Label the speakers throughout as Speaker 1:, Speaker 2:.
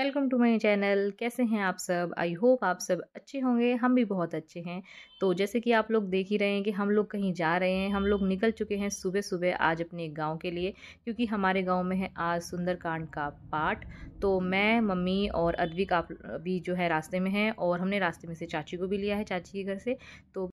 Speaker 1: Welcome to my channel. कैसे हैं आप सब? आई होप आप सब अच्छे होंगे, हम भी बहुत अच्छे हैं। तो जैसे कि आप लोग देख ही रहे हैं कि हम लोग कहीं जा रहे हैं, हम लोग निकल चुके हैं सुबह सुबह आज अपने गाँव के लिए, क्योंकि हमारे गाँव में है आज सुंदरकांड का पाठ। तो मैं, मम्मी और अद्विक आप भी जो है रास्ते में हैं और हमने रास्ते में से चाची को भी लिया है, चाची के घर से। तो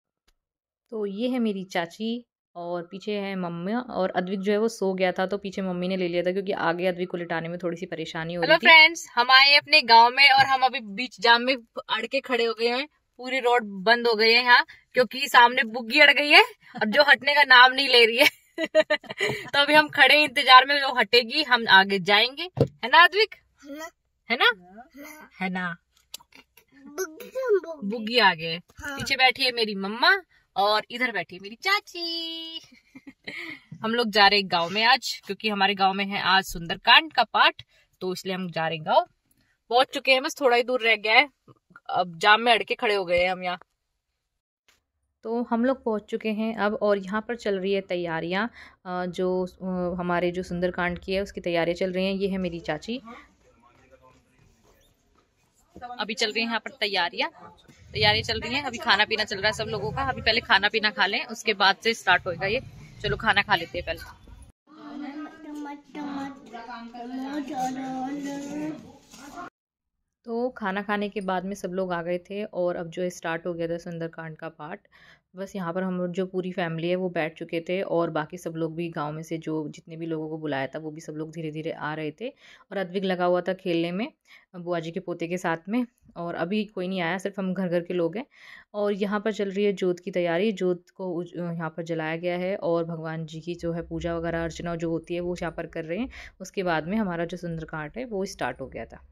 Speaker 1: तो ये है मेरी चाची। और पीछे है मम्मी और अद्विक जो है वो सो गया था तो पीछे मम्मी ने ले लिया था क्योंकि आगे अद्विक को लिटाने में थोड़ी सी परेशानी हो रही थी।
Speaker 2: फ्रेंड्स हम आए अपने गाँव में और हम अभी बीच जाम में अड़ के खड़े हो गए हैं। पूरी रोड बंद हो गई है यहाँ क्योंकि सामने बुग्गी अड़ गई है और जो हटने का नाम नहीं ले रही है। तो अभी हम खड़े इंतज़ार में जो हटेगी हम आगे जाएँगे। है ना अद्विक? है ना? है ना? बुग्गी आगे हाँ। पीछे बैठी है मेरी मम्मा और इधर बैठी मेरी चाची। हम लोग जा रहे गाँव में आज, क्योंकि हमारे गाँव में है आज सुंदरकांड का पाठ तो इसलिए हम जा रहे गाँव। पहुँच चुके हैं, बस थोड़ा ही दूर रह गया है। अब जाम में अड़के खड़े हो गए हैं हम यहाँ।
Speaker 1: तो हम लोग पहुँच चुके हैं अब, और यहाँ पर चल रही है तैयारियाँ। जो हमारे जो सुंदरकांड की है, उसकी तैयारियाँ चल रही हैं। ये है मेरी चाची।
Speaker 2: अभी चल रही है यहाँ पर तैयारियाँ। तैयारी चल रही है। अभी खाना पीना चल रहा है सब लोगों का। अभी पहले खाना पीना खा लें, उसके बाद से स्टार्ट होएगा ये। चलो, खाना खा लेते हैं पहले।
Speaker 1: तो खाना खाने के बाद में सब लोग आ गए थे और अब जो है स्टार्ट हो गया था सुंदरकांड का पार्ट बस यहाँ पर हम जो पूरी फैमिली है वो बैठ चुके थे और बाकी सब लोग भी गाँव में से जो जितने भी लोगों को बुलाया था वो भी सब लोग धीरे धीरे आ रहे थे और अद्विक लगा हुआ था खेलने में, बुआ जी के पोते के साथ में और अभी कोई नहीं आया, सिर्फ़ हम घर घर के लोग हैं और यहाँ पर चल रही है जोत की तैयारी, जोत को यहाँ पर जलाया गया है और भगवान जी की जो है पूजा वगैरह अर्चना जो होती है वो यहाँ पर कर रहे हैं, उसके बाद में हमारा जो सुंदरकांड है वो स्टार्ट हो गया था।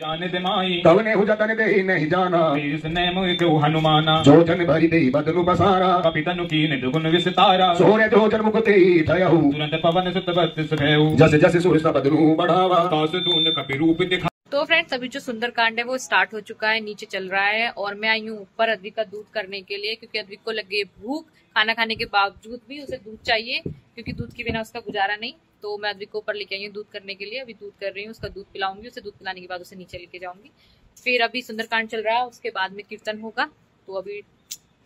Speaker 3: जाने दे माई। तवने हो जाता ने दे नहीं जाना। इसने मुझे क्यों हनुमाना। जो जन भरी दे बदलु बसारा। कपितनु की ने दुगुन विस्तारा। सोरे जो जन मुकुते थयहु तुरंत पवन सुत बत्स भयहु जैसे जैसे सूर्य सा बदलु बढ़ावा। तास तूने कपि रूप दिखा।
Speaker 2: तो फ्रेंड्स अभी जो सुंदर कांड है वो स्टार्ट हो चुका है नीचे चल रहा है और मैं आई हूँ ऊपर अद्विक का दूध करने के लिए क्योंकि अद्विक को लगे भूख। खाना खाने के बावजूद भी उसे दूध चाहिए क्योंकि दूध के बिना उसका गुजारा नहीं। तो मैं अद्विक को ऊपर लेके आई हूँ दूध करने के लिए। अभी दूध कर रही हूँ उसका दूध पिलाऊँगी उसे दूध पिलाने के बाद उसे नीचे लेके जाऊँगी। फिर अभी सुंदरकांड चल रहा है उसके बाद में कीर्तन होगा। तो अभी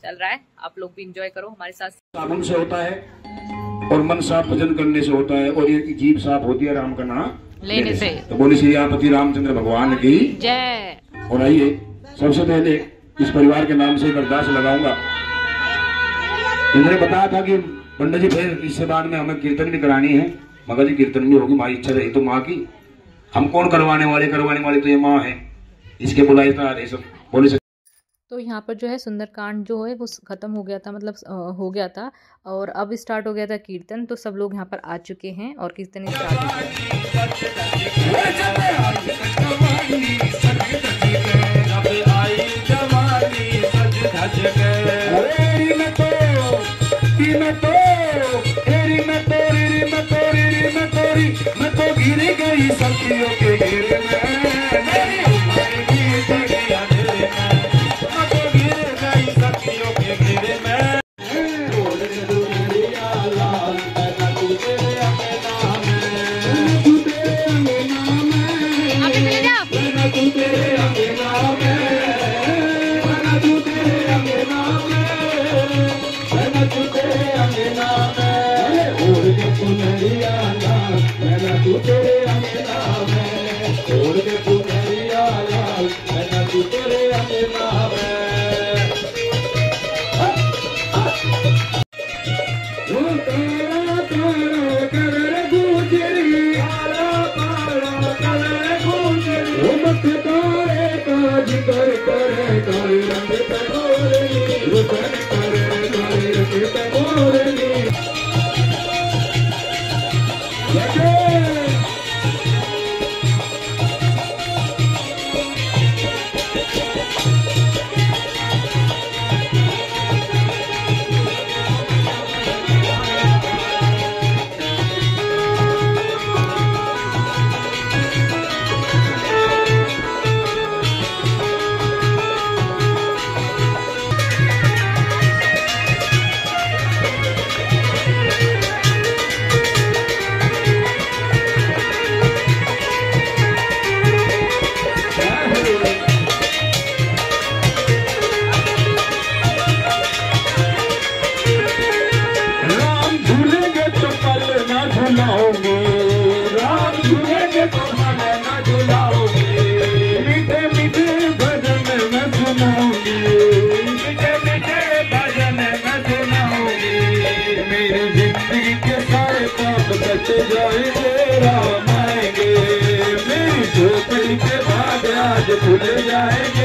Speaker 2: चल रहा है। आप लोग भी इंजॉय करो हमारे साथ।
Speaker 3: साबुन से होता है और मन साफ़ भजन करने से होता है और ये जीव साफ़ होती है राम का नाम
Speaker 2: लेने से।
Speaker 3: तो बोले श्री रामचंद्र भगवान की।
Speaker 2: जय।
Speaker 3: और आइए सबसे पहले इस परिवार के नाम से एक अरदास लगाऊँगा। इन्होंने बताया था कि पंडित जी फिर इससे बाद में हमें कीर्तन भी करानी है। मगर जी कीर्तन भी होगी माँ इच्छा रही तो माँ की हम कौन करवाने वाले करवाने वाले तो ये माँ है इसके बुलाई था सब बोले
Speaker 1: तो यहाँ पर जो है सुंदरकांड जो है वो ख़त्म हो गया था मतलब हो गया था और अब स्टार्ट हो गया था कीर्तन तो सब लोग यहाँ पर आ चुके हैं और कीर्तन स्टार्ट हो
Speaker 3: गया
Speaker 4: सुनरिया ना
Speaker 3: बाद आज खुल जाएँगे।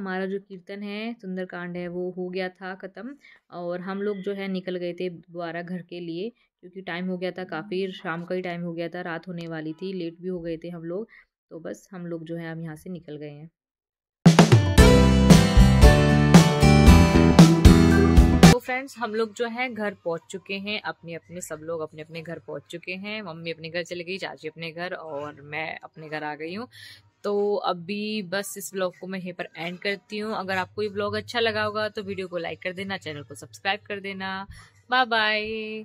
Speaker 1: हमारा जो कीर्तन है, सुंदरकांड है, वो हो गया था ख़त्म और हम लोग जो है निकल गए थे दोबारा घर के लिए क्योंकि टाइम हो गया था काफ़ी, शाम का ही टाइम हो गया था, रात होने वाली थी लेट भी हो गए थे हम लोग तो बस हम लोग जो है अब यहाँ से निकल गए हैं।
Speaker 2: तो फ्रेंड्स हम लोग जो है घर पहुँच चुके हैं अपने अपने सब लोग अपने अपने घर पहुँच चुके हैं, मम्मी अपने घर चली गई, चाची अपने घर और मैं अपने घर आ गई हूँ। तो अभी बस इस ब्लॉग को मैं यहीं पर एंड करती हूँ। अगर आपको ये ब्लॉग अच्छा लगा होगा तो वीडियो को लाइक कर देना, चैनल को सब्सक्राइब कर देना। Bye bye